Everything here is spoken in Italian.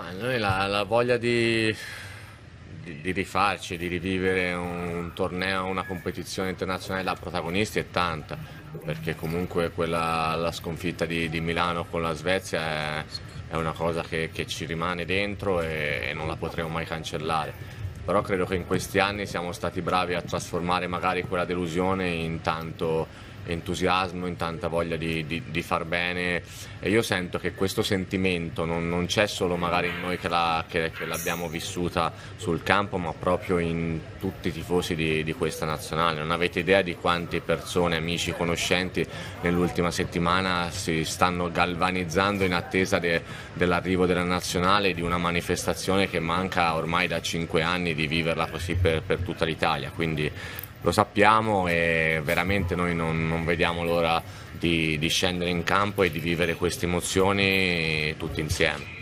Ma noi la, la voglia di, di, di, rifarci, di rivivere un torneo, una competizione internazionale da protagonisti è tanta, perché comunque quella, la sconfitta di, di Milano con la Svezia è, è una cosa che, che, ci rimane dentro e, e non la potremo mai cancellare. Però credo che in questi anni siamo stati bravi a trasformare magari quella delusione in tanto entusiasmo, in tanta voglia di, di, di, far bene e io sento che questo sentimento non, non c'è solo magari in noi che, la, che, che, l'abbiamo vissuta sul campo ma proprio in tutti i tifosi di, di, questa nazionale. Non avete idea di quante persone, amici, conoscenti nell'ultima settimana si stanno galvanizzando in attesa de, dell'arrivo della nazionale di una manifestazione che manca ormai da cinque anni di viverla così per, per tutta l'Italia. Quindi lo sappiamo e veramente noi non, non vediamo l'ora di, di scendere in campo e di vivere queste emozioni tutti insieme.